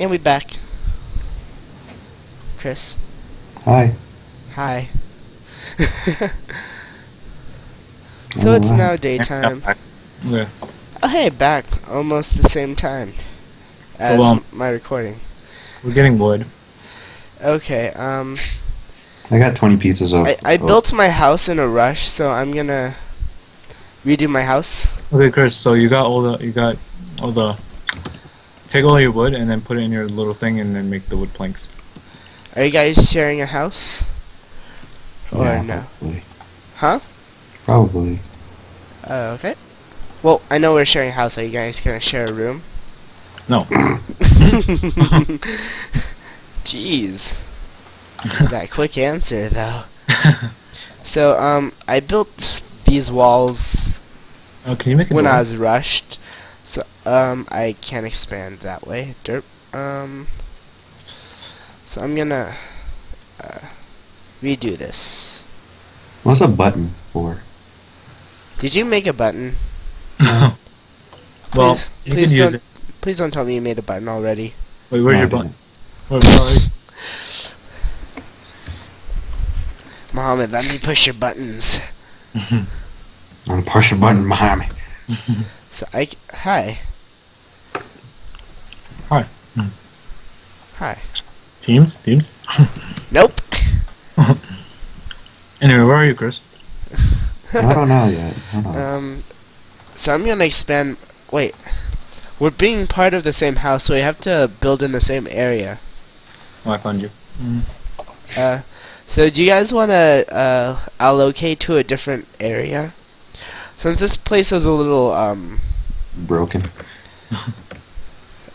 And we back. Chris. Hi. Hi. so it's now daytime. Yeah. Oh hey, back almost the same time as um, my recording. We're getting wood. Okay, um, I got 20 pieces of. I, I of- built my house in a rush, so I'm gonna redo my house. Okay, Chris. So you got all the you got all the. Take all your wood and then put it in your little thing and then make the wood planks. Are you guys sharing a house? Or yeah, no? Probably. Huh? Probably. Oh, okay. Well, I know we're sharing a house. Are you guys gonna share a room? No. Jeez. that quick answer, though. So, um, I built these walls Oh, can you make it? when door? I was rushed. So, um, I can't expand that way. Derp. Um, so I'm gonna, uh, redo this. What's a button for? Did you make a button? well, Please- you please can use don't- it. Please don't tell me you made a button already. Wait, where's No, your button? Where, where are you? Mohammed, let me push your buttons. I'm push a button behind me. So I, c- hi. Hi. Hi. Teams? Teams? Nope. Anyway, where are you, Chris? I don't know yet. Um, so I'm gonna expand. Wait, we're being part of the same house, so we have to build in the same area. Oh, I found you. Uh, so do you guys want to uh, allocate to a different area? Since this place is a little um, Broken.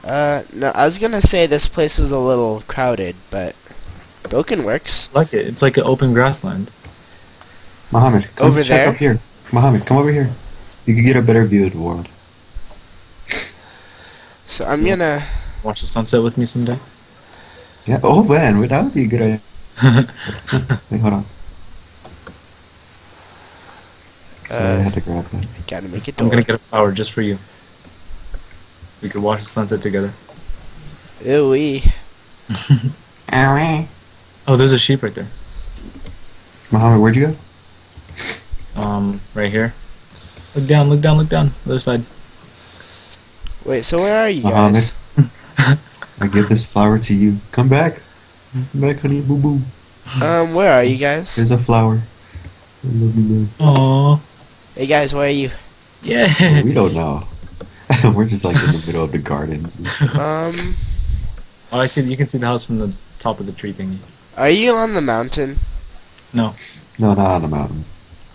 uh, no, I was gonna say this place is a little crowded, but broken works. I like it. It's like an open grassland. Mohammed, come Over check there? up here. Mohammed, come over here. You can get a better view of the world. So I'm Yeah. gonna. Watch the sunset with me someday. Yeah. Oh man, that would be a good idea. Wait, hold on. Sorry, I Uh, had to grab that. gotta make a I'm gonna get a flower just for you. We could watch the sunset together. Ooh-wee. Oh, there's a sheep right there. Mohammed, where'd you go? Um, right here. Look down, look down, look down. Other side. Wait, so where are you Mohammed. guys? I give this flower to you. Come back. Come back, honey. Boo boo. Um, where are you guys? There's a flower. I love you, man. Aww. Hey guys, where are you? Yeah. We don't know. We're just like in the middle of the gardens. Um, Oh, I see. You can see the house from the top of the tree thingy. are you on the mountain? No. No, not on the mountain.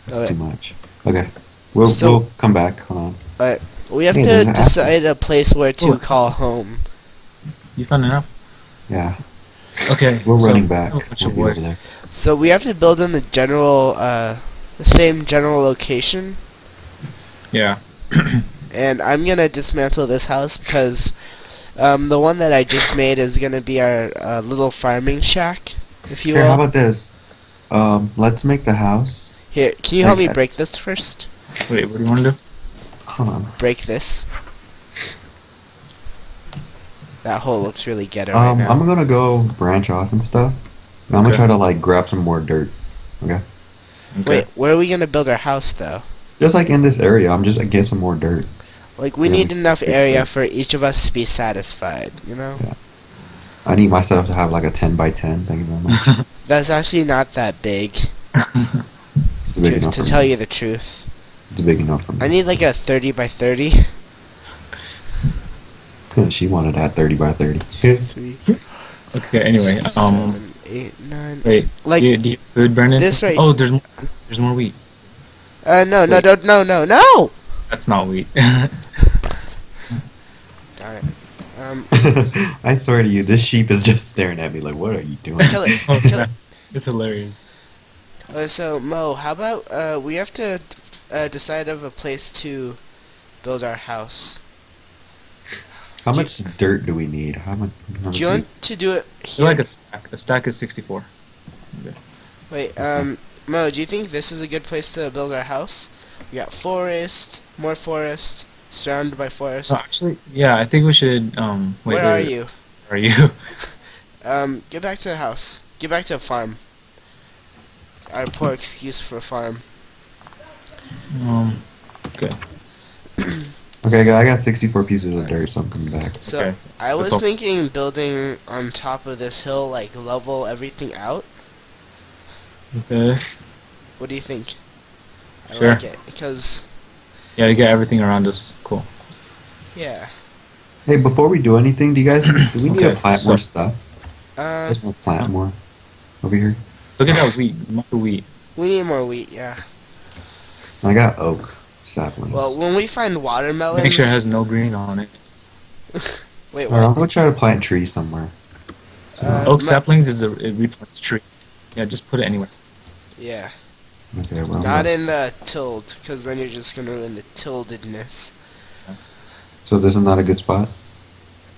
It's Okay. too much. Okay. We'll, So- we'll come back. Hold on. Alright. We have Hey, to there's an decide a place where to Oh. call home. You found an apple. Yeah. Okay. We're so- running back. Oh, a bunch We'll be over there. So we have to build in the general, uh, the same general location. Yeah. And I'm gonna dismantle this house because, um, the one that I just made is gonna be our uh, little farming shack, if you Here, how will. about this? Um, let's make the house. Here, can you help me Okay. break this first? Wait, what do you want to do? Hold on. Break this. That hole looks really ghetto right Um, now. I'm gonna go branch off and stuff. And I'm gonna try to like grab some more dirt. Okay. Okay. Wait, where are we gonna build our house though? Just like in this area, I'm just gonna get some more dirt. Like we Yeah, need enough area for each of us to be satisfied, you know? Yeah. I need myself to have like a 10 by 10. Thank you very much. That's actually not that big, It's big to, enough to for tell me. you the truth. It's big enough for me. I need like a 30 by 30. she wanted that 30 by 30. Three, okay. Anyway. Um. Seven, eight, nine. Wait. Like, do, you, do you have food, Brandon? this right- Oh, there's more. There's more wheat. uh, no, no, don't, no, no, no! That's not wheat. Darn it. Um, I swear to you, this sheep is just staring at me like, what are you doing? kill it, kill it. it's hilarious. Uh, so, Mo, how about, uh, we have to, uh, decide of a place to build our house. How Do you- much dirt do we need? How much? How Do you want to do it I here? like a stack. A stack is 64. Wait, um, Mo, do you think this is a good place to build our house? We got forest, more forest, surrounded by forest. No, actually, yeah. I think we should. Um. Wait, Where wait, are wait. you? Where are you? Um, get back to the house. Get back to the farm. Our poor excuse for a farm. Um. Okay. Okay, I got 64 pieces of dirt, so I'm coming back. So Okay. I was thinking building on top of this hill, like level everything out. Okay. What do you think? I Sure. like it because Yeah, you get everything around us. Cool. yeah. Hey, before we do anything, do you guys do we need Okay, to plant so- more stuff? Uh, You guys want to plant more over here? Look at that wheat. More wheat. we need more wheat. Yeah. I got oak saplings. Well, when we find watermelons, Make sure it has no green on it. wait. Alright, I'm What? gonna try to plant trees somewhere. So- Uh, Oak saplings is a it replants trees. Yeah, just put it anywhere. Yeah. okay, well, Not in the tilled, because then you're just gonna ruin the tilledness. so this is not a good spot.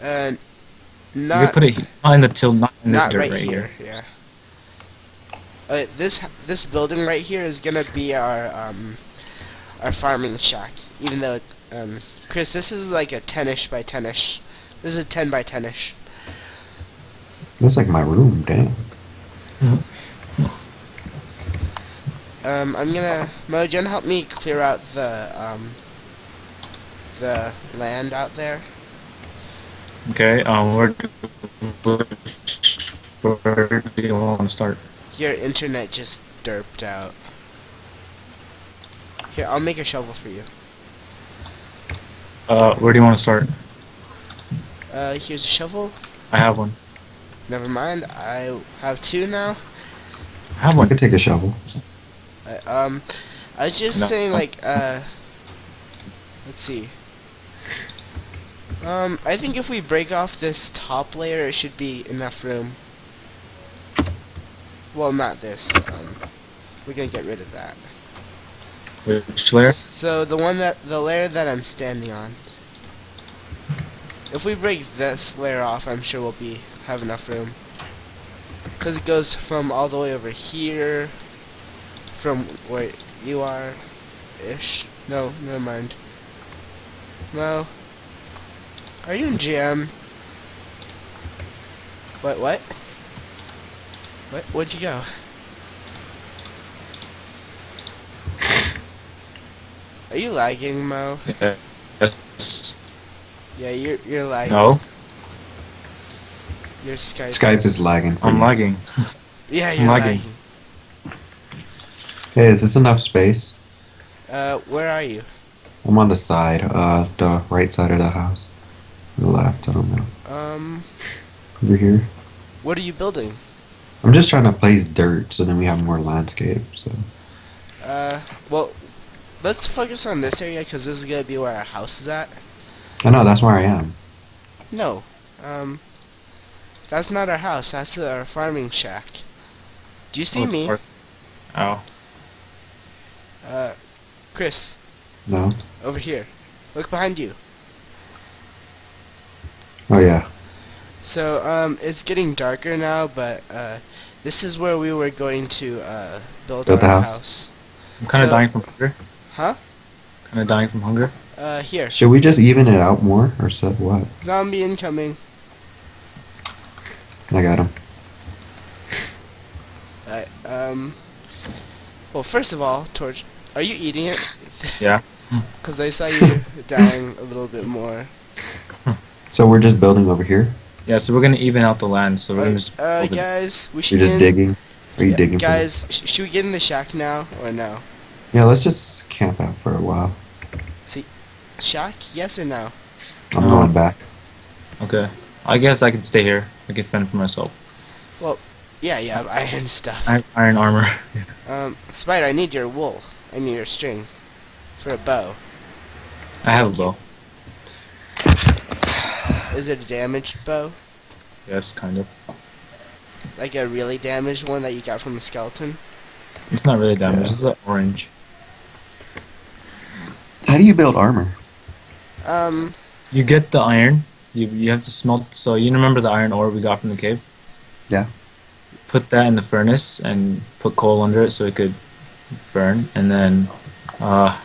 And you not can put it not in the till, not in this not dirt right, right, here. Yeah. Uh, this this building right here is gonna be our um our farming shack. Even though um Chris, this is like a ten-ish by ten-ish. This is a ten by ten-ish. That's like my room, damn. Yeah. Um, I'm gonna Mo, do you wanna help me clear out the um the land out there? Okay. Um, where, where do you want to start? Your internet just derped out. Here, I'll make a shovel for you. Uh, where do you want to start? Uh, here's a shovel. I have one. Never mind, I have two now. I have I one. could take a shovel. Uh, um, I was just No. saying, like, uh, let's see. Um, I think if we break off this top layer, it should be enough room. Well, not this. Um, we're gonna get rid of that. Which layer? So the one that the layer that I'm standing on. If we break this layer off, I'm sure we'll be have enough room. Cause it goes from all the way over here, from where you are, ish. No, never mind. No. Are you in GM? What? What? What? Where'd you go? Are you lagging, Mo? Yes. Yeah, you're you're lagging. No, Your Skype. Skype is lagging. I'm lagging. Yeah, I'm you're lagging. lagging. Hey, is this enough space? Uh, where are you? I'm on the side, uh, the right side of the house. The left, I don't know. Um, Over here. what are you building? I'm just trying to place dirt so then we have more landscape. So Uh, well, let's focus on this area because this is gonna be where our house is at. I know that's where I am. No, um, that's not our house. That's our farming shack. Do you see Oh, me? fuck. Ow. Uh, Chris, No. over here. Look behind you. Oh yeah. So, um, it's getting darker now, but, uh, this is where we were going to, uh, build, Build the our house? house. I'm kind of So- dying from hunger. Huh? Kind of dying from hunger. Uh, here. Should we just even it out more or so what? Zombie incoming. I got him. Alright, um, well, first of all, Torch, are you eating it? Yeah. Because I saw you dying a little bit more. So we're just building over here. Yeah, so we're gonna even out the land. So we're gonna just. Uh, guys, we should You're just in- digging. Are you Yeah, digging? Guys, sh- should we get in the shack now or no? Me? Yeah, let's just camp out for a while. See. Shack? Yes or no? I'm Um, going back. Okay. I guess I can stay here. I can fend for myself. Well, yeah, yeah, I iron stuff. I iron armor. Um, Spider, I need your wool. I need your string. For a bow. I have a bow. Is it a damaged bow? Yes, kind of. Like a really damaged one that you got from the skeleton? It's not really damaged. Yeah. It's uh, orange. How do you build armor? Um, You get the iron. You you have to smelt. So you remember the iron ore we got from the cave? Yeah. Put that in the furnace and put coal under it so it could burn, and then, uh,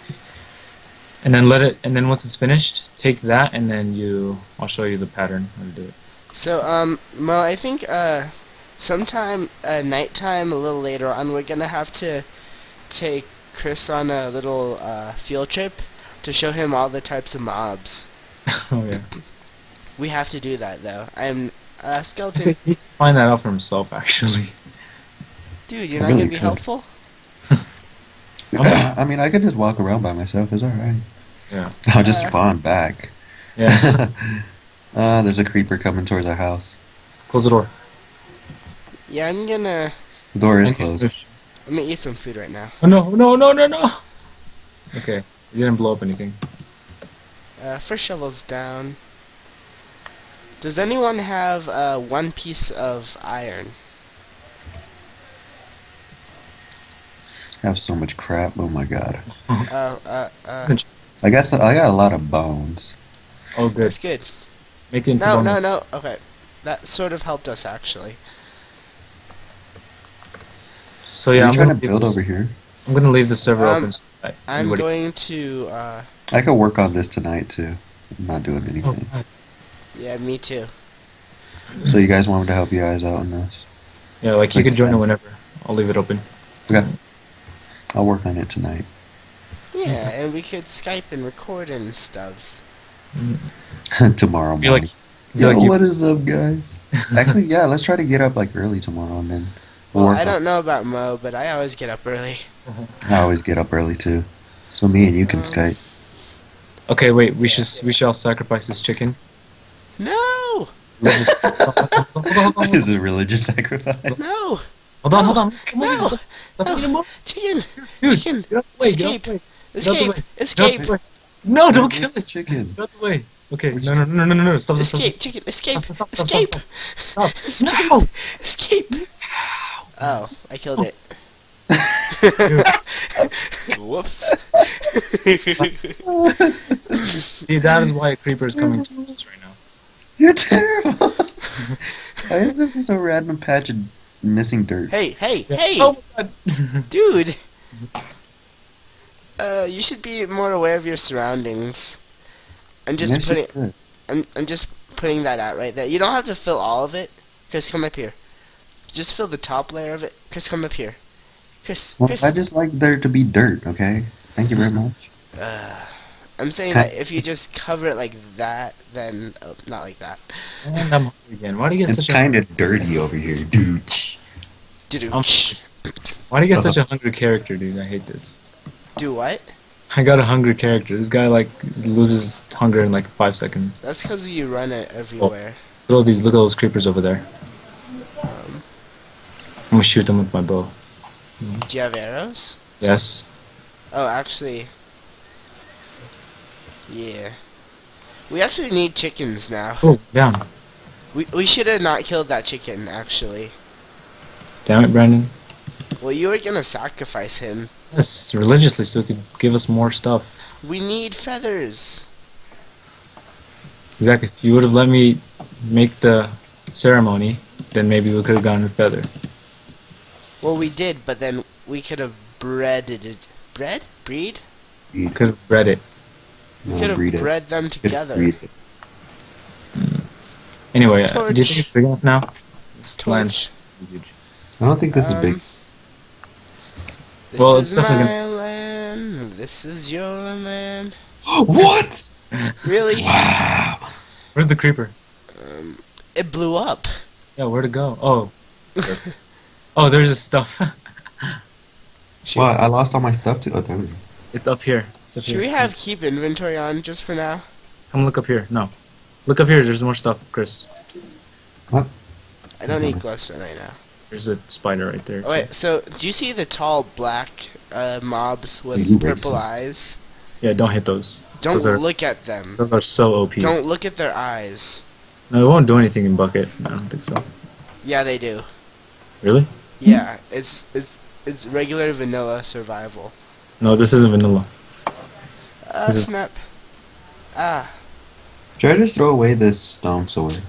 and then let it. And then once it's finished, take that and then you. I'll show you the pattern how to do it. So, um, well, I think, uh, sometime, uh, nighttime, a little later on, we're gonna have to take Chris on a little, uh, field trip to show him all the types of mobs. oh yeah. We have to do that, though. I'm, uh, He Skeleton, could he could find that out for himself, actually. dude, you're I not really gonna be could. helpful? I mean, I could just walk around by myself. It's alright. Yeah. I'll just Uh. spawn back. Yeah. uh, there's a creeper coming towards our house. Close the door. Yeah, I'm gonna, The door is Okay. closed. I'm gonna eat some food right now. Oh no, no, no, no, no! Okay. You didn't blow up anything. Uh, first shovel's down. Does anyone have, uh, one piece of iron? I have so much crap. Oh my god. Uh, uh, uh, I guess I got a lot of bones. Oh good. that's good. Make it into No, bone. no, no. Okay, that sort of helped us actually. So yeah, I'm trying to gonna leave build this- over here? I'm gonna leave the server Um, open. So that I'm anybody- going to. Uh, I could work on this tonight too. I'm not doing Oh, anything. God. yeah, me too. So you guys want me to help you guys out on this? yeah, like you Like can join it whenever. I'll leave it open. Okay. I'll work on it tonight. Yeah, and we could Skype and record and stuffs. tomorrow Be like- morning. be Yo, like you- what is up, guys? Actually, yeah, let's try to get up like early tomorrow and then we'll Well, I don't know about Mo, but I always get up early. I always get up early too. So me and you can Um, Skype. Okay, wait. We should we shall sacrifice this chicken. No, is a religious sacrifice. no, hold on, No, hold on. Come on, no, stop, stop no. making a chicken, Dude, chicken, get out the way, get out escape, the way. Get out the escape. Get out escape, the way. No, don't kill the it. chicken. Get out the way. Okay, no, no, no, no, no, no. Stop, stop, escape, stop, chicken, escape, stop, stop, stop, escape, stop, stop. escape, No. escape. Oh, I killed it. Whoops. See, that is why a creeper is coming to us right now. You're terrible. Why is there just a random patch of missing dirt? hey, hey, Yeah. hey, Oh my god. dude. Uh, you should be more aware of your surroundings. I'm just Yes, putting. I'm, I'm just putting that out right there. You don't have to fill all of it. Chris, come up here. Just fill the top layer of it. Chris, come up here. Chris, Well, Chris. I just like there to be dirt. Okay. Thank you very much. Uh, I'm saying kind- that if you just cover it like that, then oh, not like that. And I'm again. Why do you get It's such a kind of dirty over here, dude. Do Um, Why do you get such a hungry character, dude? I hate this. do what? I got a hungry character. This guy like loses hunger in like five seconds. That's because you run it everywhere. Look at these. Look at those creepers over there. I'm gonna shoot them with my bow. do you have arrows? Yes. Oh, actually, yeah. We actually need chickens now. Oh, damn. We we should have not killed that chicken. Actually, Damn it, Brandon. well, you were gonna sacrifice him. Yes, religiously, so he could give us more stuff. We need feathers. Exactly. If you would have let me make the ceremony, then maybe we could have gotten a feather. Well, we did, but then we could have bred it. Bred? Breed? We could have bred it. We No, could have breed it. bred them together. breed it. Anyway, uh, do you Torch. think it's big enough now? This Torch. huge. I don't think this is big. Um, This Well, is it's definitely my land. This is your land. what? Really? Wow. Where's the creeper? Um, it blew up. Yeah, where'd it go? Oh. oh, there's this stuff. Should, Well, I lost all my stuff too. Oh, there we go. it's up here. It's up should here. we have keep inventory on just for now? Come look up here. No. Look up here. There's more stuff, Chris. What? I don't need glowstone right now. There's a spider right there. Oh wait, so do you see the tall black uh, mobs You with racist. purple eyes? Yeah, don't hit those. Don't Those are- look at them. Those are so OP. Don't look at their eyes. No, it won't do anything in Bukkit. I don't think so. Yeah, they do. Really? Yeah, it's it's it's regular vanilla survival. No, this isn't vanilla. Ah, This is- snap. Ah, Should I just throw away this stone sword?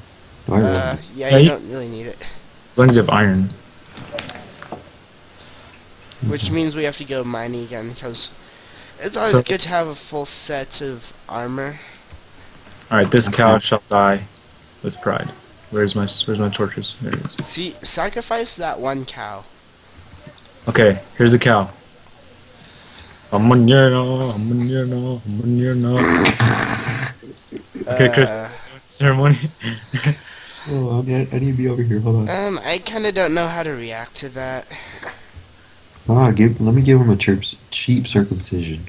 Do I really? uh, yeah, Yeah, you you- don't really need it. As long as you have iron. Which means we have to go mining again, because it's always So- good to have a full set of armor. Alright, this cow shall die with pride. Where's my Where's my torches? There it is. See, sacrifice that one cow. Okay, here's the cow. Okay, Chris. Uh, Ceremony. Oh, I need, I need to be over here. Hold on. um, I kind of don't know how to react to that. Ah, give. Let me give him a chirp, cheap circumcision.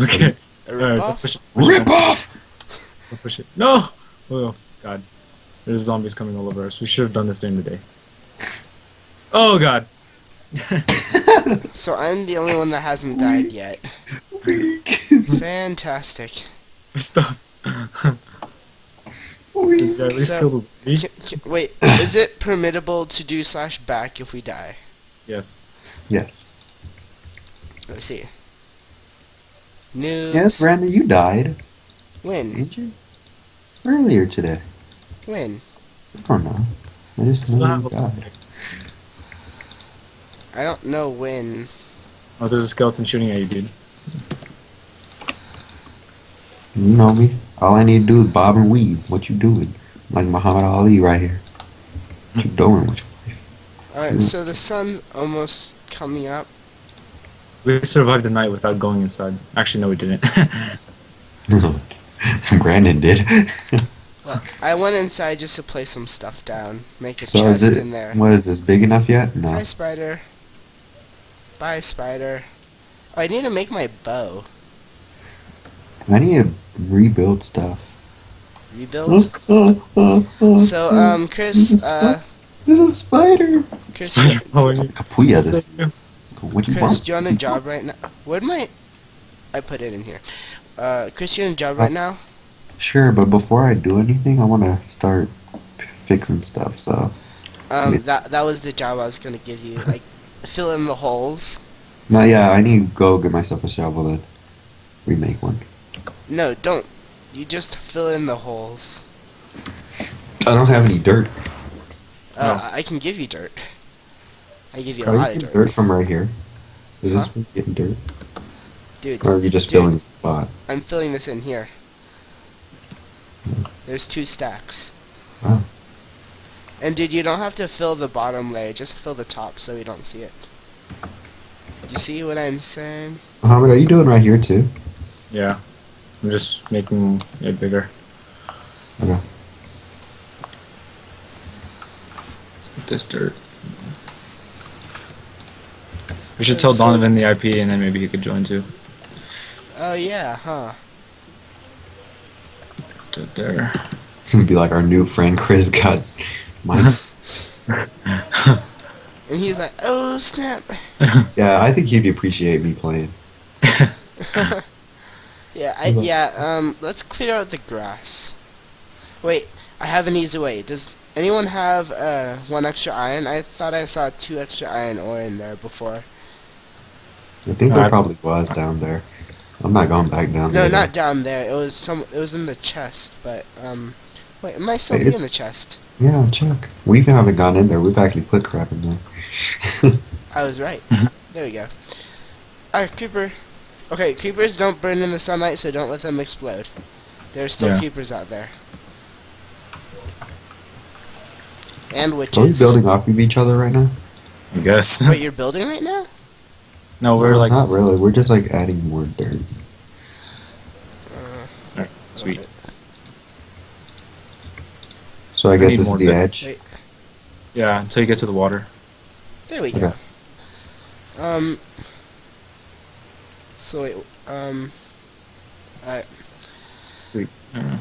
Okay. A Alright, ripoff? push. Push Rip off! Don't push it. No! Oh, God. There's zombies coming all over us. We should have done this during the day. Oh, God. So I'm the only one that hasn't died yet. Fantastic. Stop. Did at least So- kill the Can, can, wait, is it permittable to do slash back if we die? Yes. yes. Let's see. News. Yes, Brandon, you died, When? didn't you? Earlier today. When? I don't know. I just It's know not- I don't know when. Oh, there's a skeleton shooting at you, dude. You know me. All I need to do is bob and weave. What you doing? Like Muhammad Ali right here. What you doing with your life? Alright, Mm. so the sun's almost coming up. We survived the night without going inside. Actually, no, we didn't. Brandon did. Well, I went inside just to place some stuff down. Make a so chest it? in there. What is this? Big enough yet? No. Bye, spider. Bye, spider. Oh, I need to make my bow. I need to rebuild stuff. Rebuild. So, um, Chris, uh, There's a spider. Chris, Spider following you. Kapuya, this. What you Chris, want? do you want a job right now? Where'd my... I put it in here. Uh, Chris, you want a job right now? Sure, but before I do anything, I want to start fixing stuff. So Um, that that was the job I was gonna give you. Like, fill in the holes. now, yeah, I need to go get myself a shovel and remake one. No, don't. You just fill in the holes. I don't have any dirt. Uh, No. I can give you dirt. I give you a Are you lot of getting dirt. dirt from right here? Is Huh? this getting dirt? Dude, Or are you just Dude. filling the spot? I'm filling this in here. There's two stacks. Wow. And dude, you don't have to fill the bottom layer, just fill the top so we don't see it. You see what I'm saying? Muhammad, are you doing right here too? Yeah. I'm just making it bigger. Okay. Let's get this dirt. We should tell Donovan the IP and then maybe he could join too. Oh yeah, huh? Put it there. It'd be like our new friend Chris got mine. And he's like, oh snap. yeah, I think he'd appreciate me playing. Yeah, I, yeah, um, let's clear out the grass. Wait, I have an easy way. Does anyone have, uh, one extra iron? I thought I saw two extra iron ore in there before. I think there probably was down there. I'm not going back down No, there. not down there. It was some, it was in the chest, but, um, wait, it might still Hey, be in the chest. Yeah, check. We haven't gone in there. We've actually put crap in there. I was right. Mhm. there we go. Alright, creeper. Okay, creepers don't burn in the sunlight, so don't let them explode. There's still Yeah. creepers out there. And witches. Are we building off of each other right now? I guess. Wait, you're building right now? No, we're Well, like not really. We're just like adding more dirt. Uh, Alright, sweet. So I I guess this is more the dirt. edge. Wait. Yeah, until you get to the water. There we go. Okay. Um. So wait. Um. Alright. Sweet. Yeah.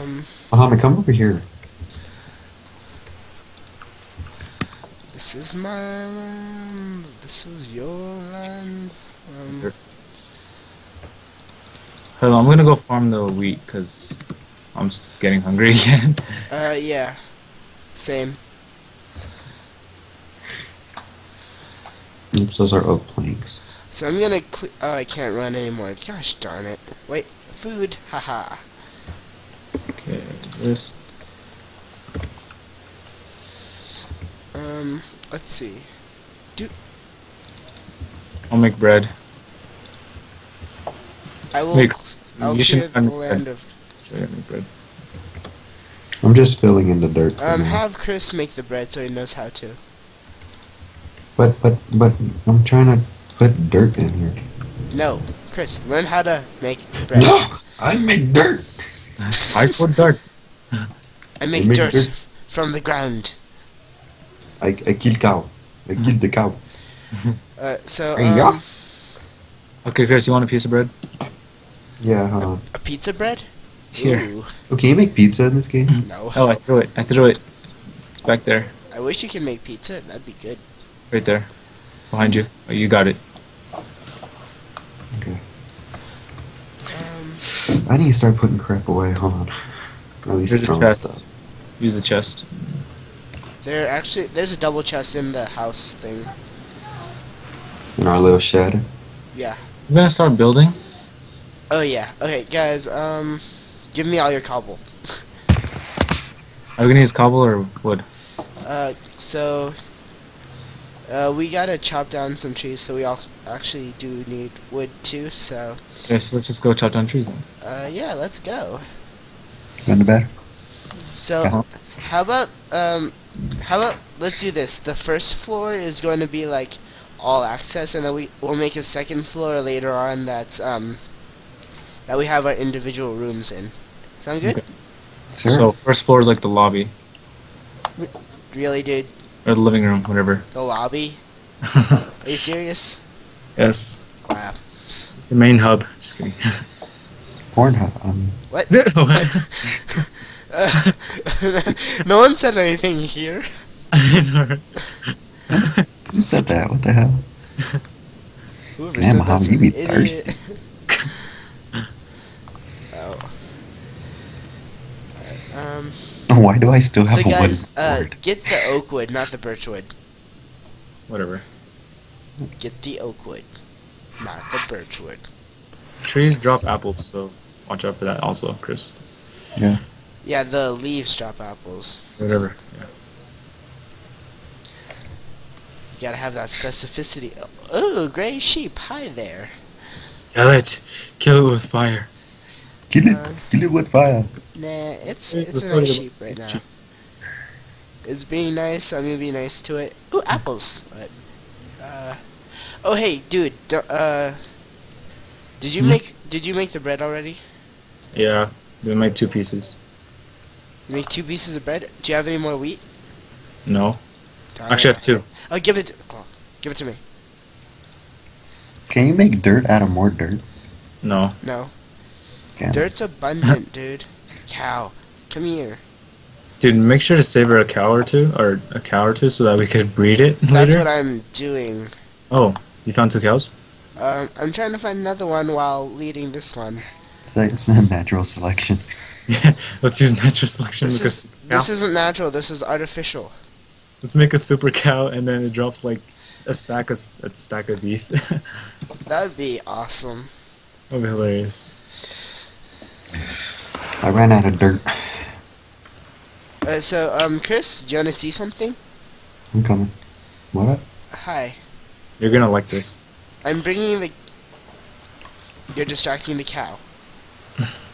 Um. Muhammad, come over here. This is my land. This is your land. Um. On, I'm gonna go farm the wheat because I'm getting hungry again. Uh. Yeah. Same. Oops, those are oak planks. So I'm gonna. Cle- oh, I can't run anymore. Gosh darn it. Wait. Food. Haha. okay, this. Um. Let's see. I'll make bread. I will. Make. I'll you clear should the make land bread. of. Should I make bread? I'm just filling in the dirt. Um, have Chris make the bread so he knows how to. But but but I'm trying to put dirt in here. No, Chris, learn how to make bread. No, I make dirt. I put dirt. I make, make dirt, dirt. from the ground. I I kill cow. I kill the cow. Uh, so, Hey, yeah. um, Okay, Chris, you want a piece of bread? Yeah. Hold on. a pizza bread? Here. Ooh, Oh, can you make pizza in this game? no. Oh, I threw it. I threw it. It's back there. I wish you could make pizza. That'd be good. Right there. Behind you. Oh, you got it. Okay. Um, I need to start putting crap away. Hold on. At least Here's a chest. stuff. Use the chest. There actually, there's a double chest in the house thing. In our little shed. Yeah. I'm gonna start building. Oh yeah. Okay, guys. Um, give me all your cobble. Are we gonna use cobble or wood? Uh, so, uh, we gotta chop down some trees, so we all actually do need wood too. So, Okay, so let's just go chop down trees. then. uh, yeah, let's go. Go in the bed. So, Uh-huh. how about um, how about let's do this. The first floor is going to be like all access, and then we will make a second floor later on that's um that we have our individual rooms in. Sound good? Okay. Sir. So first floor is like the lobby Really, dude? or the living room, whatever. The lobby? Are you serious? yes. Wow. The main hub. Just kidding. Pornhub. Um. What? what? Uh, no one said anything here. I know. Who said that? What the hell? Whoever Damn, said that's you an be idiot. oh. Um. Why do I still have So a wooden guys, uh, get the oak wood, not the birch wood. Whatever. Get the oak wood, not the birch wood. Trees drop apples, so watch out for that also, Chris. yeah. Yeah, the leaves drop apples. Whatever. Yeah. You gotta have that specificity. Oh, gray sheep. Hi there. Kill it. Kill it with fire. Kill it. Uh, Kill it with fire. Nah, it's it's a nice sheep right now. It's being nice. so I'm gonna be nice to it. Ooh, apples. But, uh, oh hey, dude. d- Uh, did you Hmm? make did you make the bread already? Yeah. We made two pieces. You make two pieces of bread. Do you have any more wheat? No. Darn Actually, I have two. Oh, give it. Oh, give it to me. Can you make dirt out of more dirt? No. No. Damn. Dirt's abundant, dude. Cow, come here. Dude, make sure to save her a cow or two, or a cow or two, so that we could breed it That's later. what I'm doing. Oh, you found two cows? Um, I'm trying to find another one while leading this one. It's like it's not natural selection. Yeah. Let's use natural selection This because is this isn't natural. This is artificial. let's make a super cow, and then it drops like a stack of s- a stack of beef. That would be awesome. That'd be hilarious. I ran out of dirt. Uh, so, um, Chris, do you want to see something? I'm coming. What up? Hi. You're gonna like this. I'm bringing the. You're distracting the cow.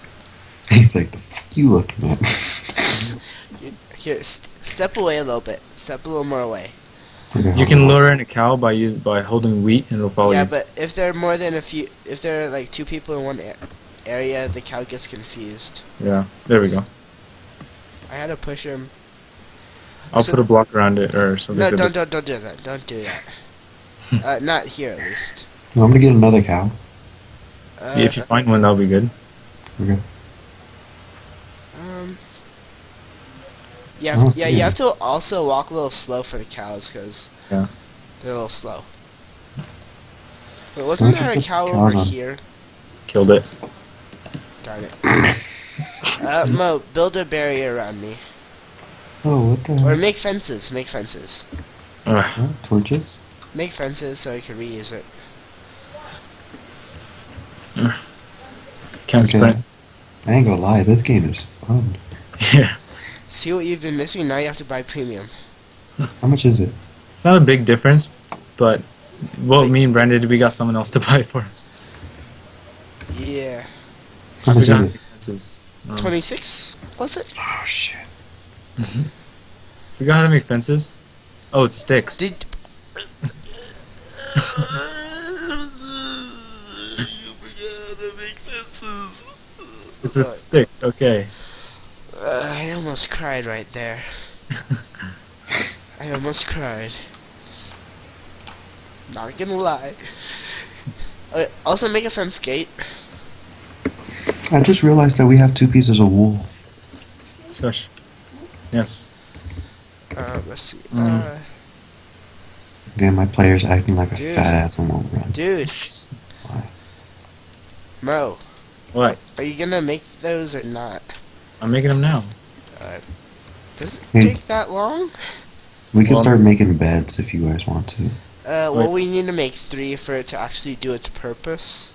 He's like, the fuck you looking at? You, here, st- step away a little bit. Step a little more away. You can lure in a cow by use by holding wheat, and it'll follow yeah, you. but if there are more than a few, if there are like two people in one a- area, the cow gets confused. Yeah. There we go. I had to push him. I'll So- put a block around it or something. No, don't, don't, don't do that. Don't do that. uh, not here, at least. I'm gonna get another cow. Uh, if you find one, that'll be good. Okay. Um. I Yeah, don't yeah. You any. have to also walk a little slow for the cows, cause Yeah. they're a little slow. Wait, wasn't don't there a cow over on? here? Killed it. Darn it. uh, Mo, build a barrier around me, Oh, what the or hell? make fences. Make fences. Ugh. What? Torches? Make fences so I can reuse it. Can't Okay. sprint. I ain't gonna lie, this game is fun. Yeah. See what you've been missing? Now you have to buy premium. How much is it? It's not a big difference, but well, Wait. me and Brandon, we got someone else to buy for us. Yeah. How we much got is it? fences. Um, 26 was it? Oh shit. Mhm. Forgot how to make fences? Oh, it sticks. Did. You probably make fences. It's a sticks, okay. Uh, I almost cried right there. I almost cried. Not gonna lie. Uh, also, make a fence gate. I just realized that we have two pieces of wool. Shush. Yes. Uh, let's see. Mm. Uh, Again, my player's acting like a Dude. fat ass and won't run. dude, Mo, What? are you gonna make those or not? I'm making them now. Does it Hmm. take that long? We can Well, start making beds if you guys want to. Uh, well, Wait. we need to make three for it to actually do its purpose.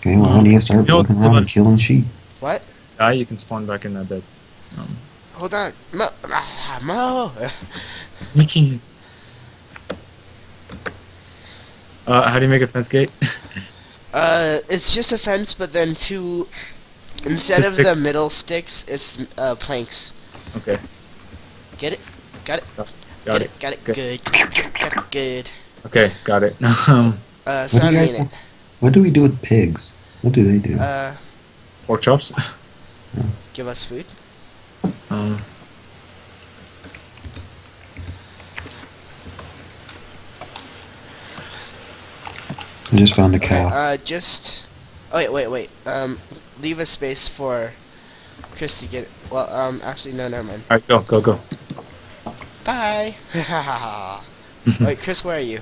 Okay, well, I need to start You know, looking around and killing sheep. What? Die, you can spawn back in that bed. Um, Hold on, Mo. Ah, Mo. Mickey. Uh, how do you make a fence gate? Uh, it's just a fence, but then two. Instead of the middle sticks, it's uh, planks. okay, Get it? Got it? got Get it. it? Got it? Okay. Good. Got it? Good. Okay, got it. Um, Uh, so What do you guys mean want? What do we do with pigs? What do they do? Uh, pork chops. give us food. Um, I just found a Okay, cow. uh, just. Oh wait, wait, wait. Um, leave a space for Chris to get. Well, um, actually, no, never mind. all right, go, go, go. Bye. wait, Chris, where are you?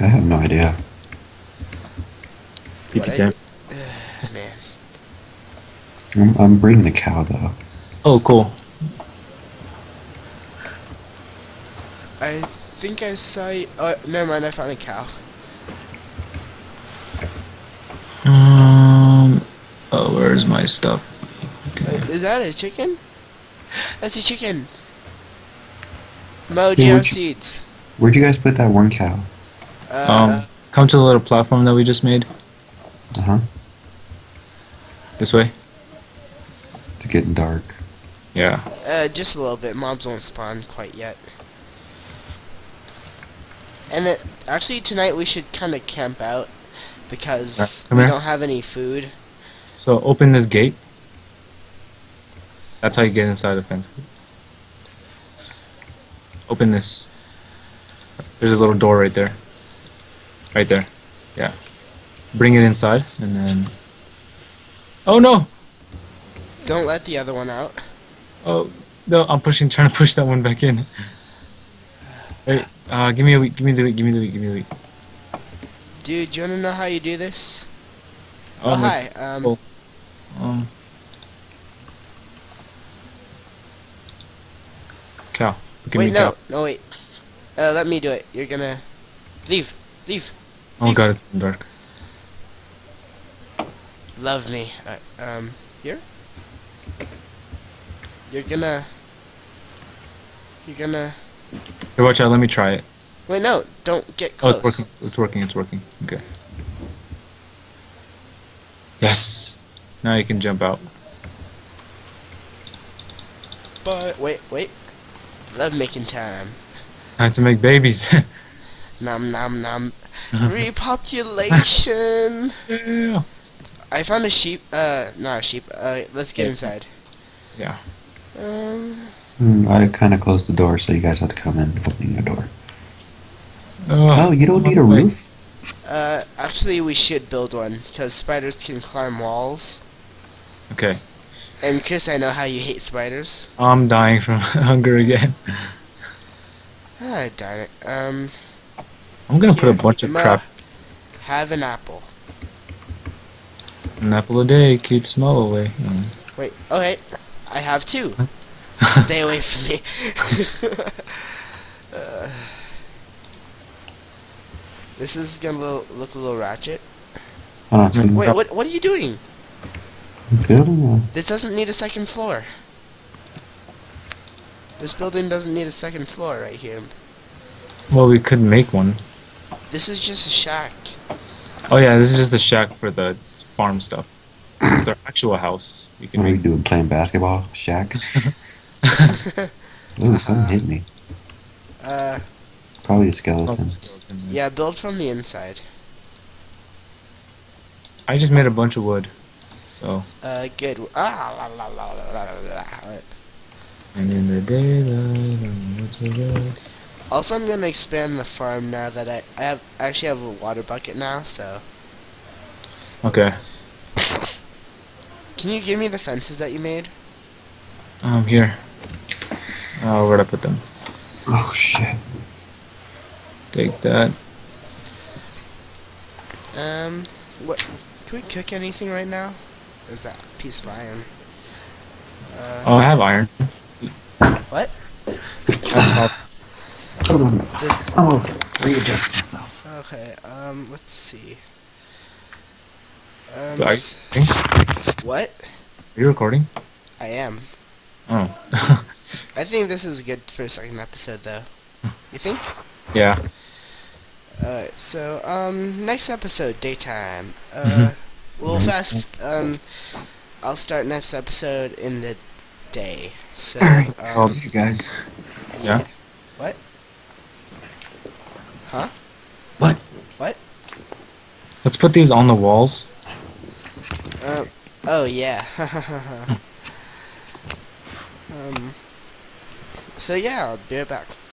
I have no idea. TP What time. Man. I'm, I'm bringing the cow though. Oh, cool. I think I saw you. Oh, never mind. I found a cow. Where's my stuff? Okay. is that a chicken? That's a chicken. Mo, do Hey, you have seeds? Where'd you guys put that one cow? Uh, Um, come to the little platform that we just made. Uh huh. This way. It's getting dark. Yeah. uh, just a little bit. Mobs won't spawn quite yet. And then, actually, tonight we should kind of camp out because Alright, we here. don't have any food. So open this gate. That's how you get inside the fence. S- Open this. There's a little door right there. Right there. Yeah. Bring it inside and then. Oh no! Don't let the other one out. Oh no! I'm pushing, trying to push that one back in. Wait. Uh, give me a week. Give me the week. Give me the week. Give me the week. Dude, do you want to know how you do this? Oh, Oh, hi. Um, oh. Um. Cow. At wait, me, no. cow. No, wait. Uh, let me do it. You're gonna... Leave. Leave. Oh god, it's dark. Love me. Uh, um, here? You're gonna... You're gonna... Hey, watch out. Let me try it. Wait, no. Don't get Oh, close. it's working. It's working. It's working. Okay. Yes. Now you can jump out. But, wait, wait. Love making time. I have to make babies. Nom nom nom. Repopulation. yeah. I found a sheep. Uh, not a sheep. Uh, let's get Yeah. inside. Yeah. Um, Hmm, I kind of closed the door, so you guys have to come in opening the door. Oh, Oh, you don't need a roof? uh, actually, we should build one because spiders can climb walls. Okay. And Chris, I know how you hate spiders. I'm dying from hunger again. Ah, darn it. Um, I'm gonna put a bunch of Ma, crap. Have an apple. An apple a day keeps Mo away. Mm. Wait. Okay. I have two. Stay away from me. uh, this is gonna look a little ratchet. Hold on, so I'm Wait, what? What are you doing? Building one. This doesn't need a second floor. This building doesn't need a second floor right here. Well, we could make one. This is just a shack. Oh yeah, this is just a shack for the farm stuff. It's our actual house. We can What are we doing? Playing basketball? Shack? Ooh, something hit me. Uh, Probably a Oh, skeleton. skeleton. yeah, build from the inside. I just made a bunch of wood. So, Uh, good. Ah, la, la, la, la, la, la, la. and in the daylight, I'm not so good. Also, I'm gonna expand the farm now that I, I have I actually have a water bucket now. So, Okay. can you give me the fences that you made? Um, here. Oh, where'd I put them? Oh shit. Take that. Um, what? Can we cook anything right now? Or is that piece of iron? Uh, Oh, I have iron. what? I have Hold on. This, I'm gonna readjust myself. okay. Um, let's see. cop- Um, Are you, s- are you recording? I am. Oh. I think this is a good for a second episode, though. You think? yeah. Alright, so, um, next episode, daytime. Uh, Mhm. We'll fast, um, I'll start next episode in the day. So, Alright, um, you guys. Yeah? What? Huh? What? What? Let's put these on the walls. Um, oh, yeah. um, so yeah, I'll be right back.